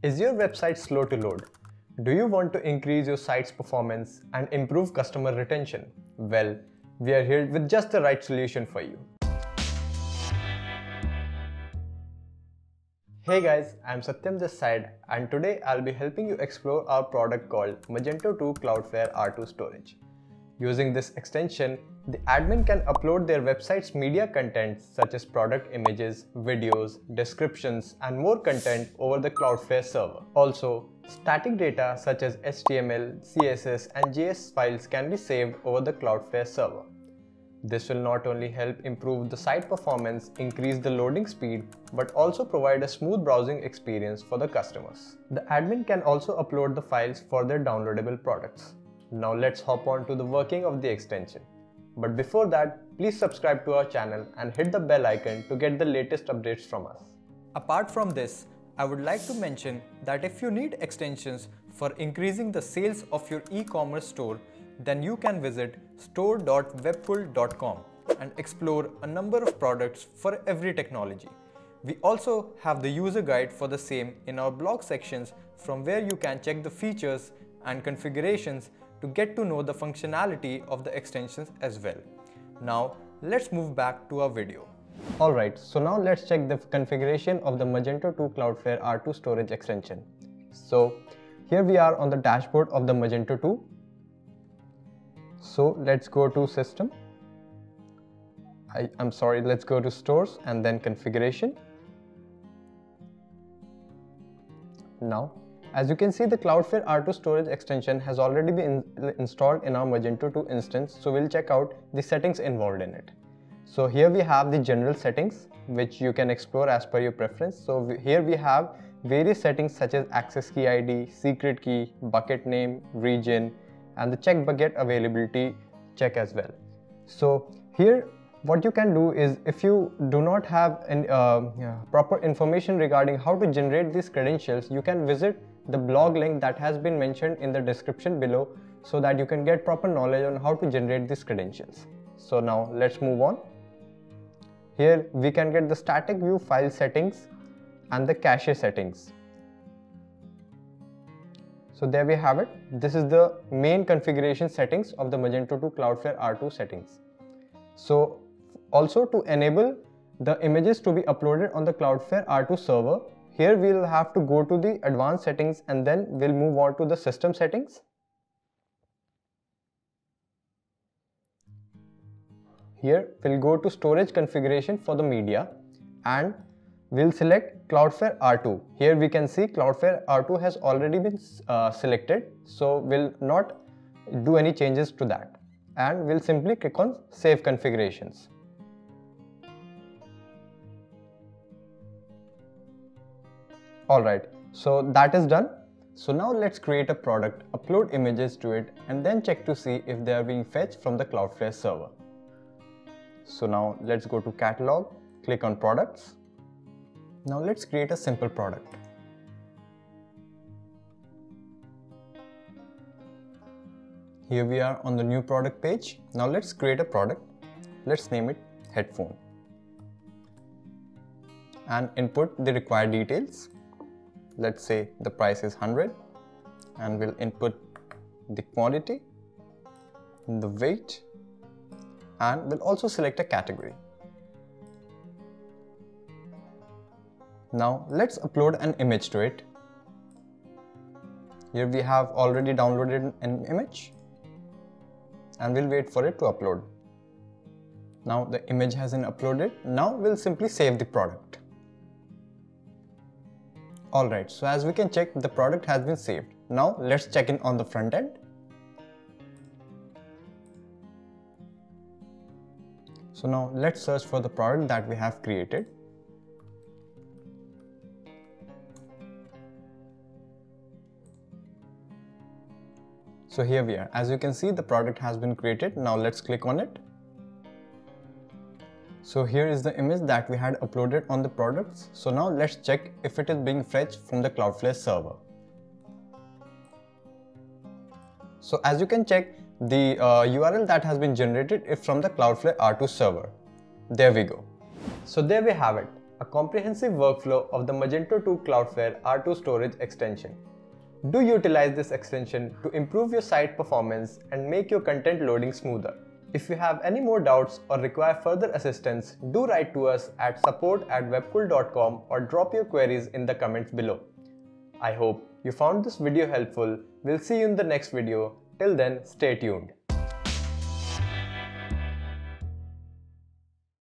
Is your website slow to load? Do you want to increase your site's performance and improve customer retention? Well, we are here with just the right solution for you. Hey guys, I'm Satyam this side and today I'll be helping you explore our product called Magento 2 Cloudflare R2 Storage. Using this extension, the admin can upload their website's media content such as product images, videos, descriptions, and more content over the Cloudflare server. Also, static data such as HTML, CSS, and JS files can be saved over the Cloudflare server. This will not only help improve the site performance, increase the loading speed, but also provide a smooth browsing experience for the customers. The admin can also upload the files for their downloadable products. Now let's hop on to the working of the extension. But before that, please subscribe to our channel and hit the bell icon to get the latest updates from us. Apart from this, I would like to mention that if you need extensions for increasing the sales of your e-commerce store, then you can visit store.webkul.com and explore a number of products for every technology. We also have the user guide for the same in our blog sections from where you can check the features and configurations to get to know the functionality of the extensions as well. Now let's move back to our video. Alright, so now let's check the configuration of the Magento 2 Cloudflare R2 storage extension. So here we are on the dashboard of the Magento 2. So let's go to system. I, I'm sorry, let's go to stores and then configuration. Now as you can see, the Cloudflare R2 storage extension has already been in installed in our Magento 2 instance, so we'll check out the settings involved in it. So here we have the general settings, which you can explore as per your preference. So here we have various settings such as access key ID, secret key, bucket name, region, and the check bucket availability check as well. So here what you can do is if you do not have uh, yeah, proper information regarding how to generate these credentials, you can visit the blog link that has been mentioned in the description below so that you can get proper knowledge on how to generate these credentials. So now let's move on. Here we can get the static view file settings and the cache settings. So there we have it. This is the main configuration settings of the Magento 2 Cloudflare R2 settings. So also to enable the images to be uploaded on the Cloudflare R2 server, here we'll have to go to the advanced settings and then we'll move on to the system settings. Here we'll go to storage configuration for the media and we'll select Cloudflare R2. Here we can see Cloudflare R2 has already been uh, selected so we'll not do any changes to that and we'll simply click on save configurations. Alright, so that is done. So now let's create a product, upload images to it and then check to see if they are being fetched from the Cloudflare server. So now let's go to catalog, click on products. Now let's create a simple product. Here we are on the new product page. Now let's create a product. Let's name it headphone and input the required details let's say the price is 100 and we'll input the quantity, the weight and we'll also select a category. Now let's upload an image to it. Here we have already downloaded an image and we'll wait for it to upload. Now the image has been uploaded. Now we'll simply save the product. Alright, so as we can check, the product has been saved. Now let's check in on the front end. So now let's search for the product that we have created. So here we are. As you can see, the product has been created. Now let's click on it. So here is the image that we had uploaded on the products. So now let's check if it is being fetched from the Cloudflare server. So as you can check, the uh, URL that has been generated is from the Cloudflare R2 server. There we go. So there we have it. a comprehensive workflow of the Magento 2 Cloudflare R2 storage extension. Do utilize this extension to improve your site performance and make your content loading smoother. If you have any more doubts or require further assistance, do write to us at support at webkul.com or drop your queries in the comments below. I hope you found this video helpful. We'll see you in the next video. Till then, stay tuned.